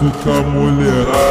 sucesso a mulherada.